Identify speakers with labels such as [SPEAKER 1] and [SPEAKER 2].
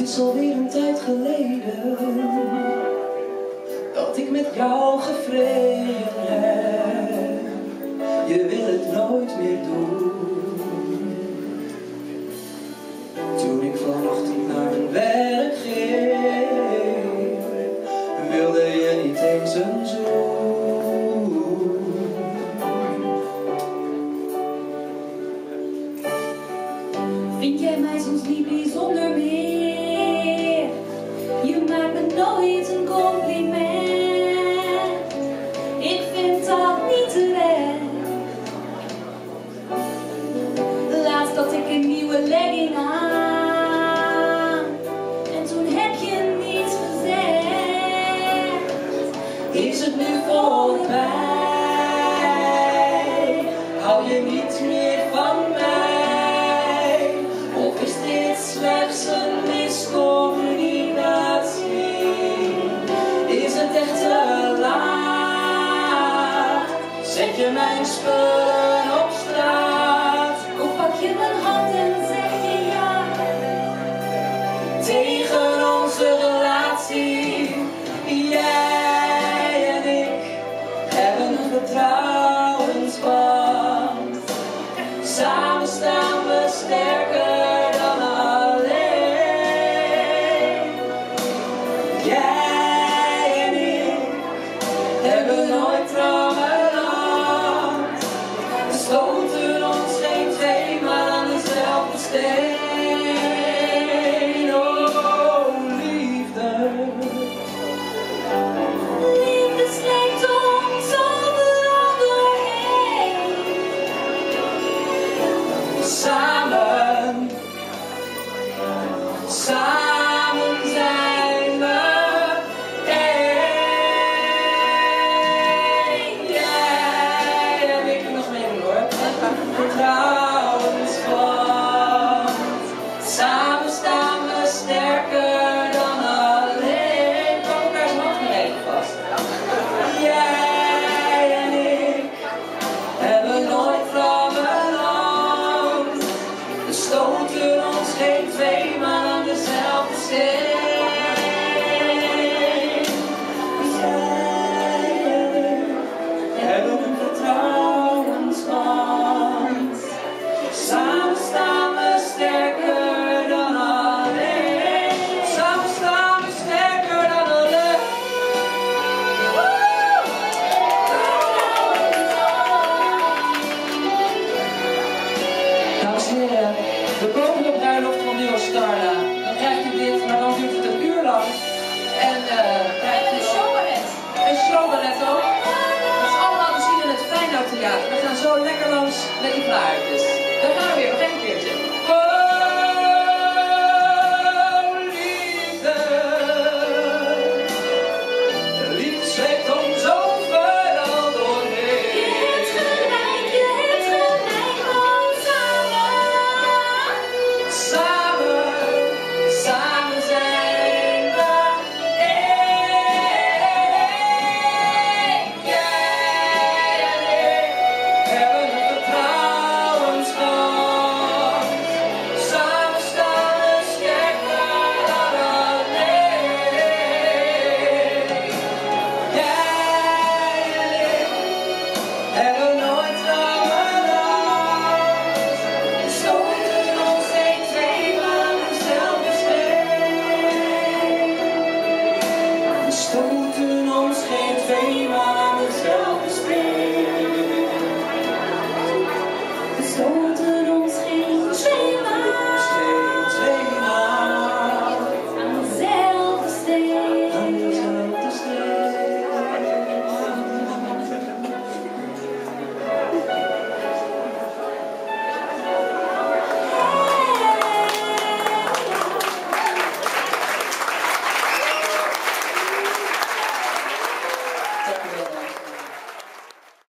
[SPEAKER 1] Het is alweer een tijd geleden dat ik met jou gevreden heb. Je wil het nooit meer doen. Toen ik vanochtend naar mijn werk ging, wilde je niet eens een zoen.
[SPEAKER 2] Vind jij mij soms niet bijzonder meer?
[SPEAKER 1] 有一次 stay. Marcos. The Harry name.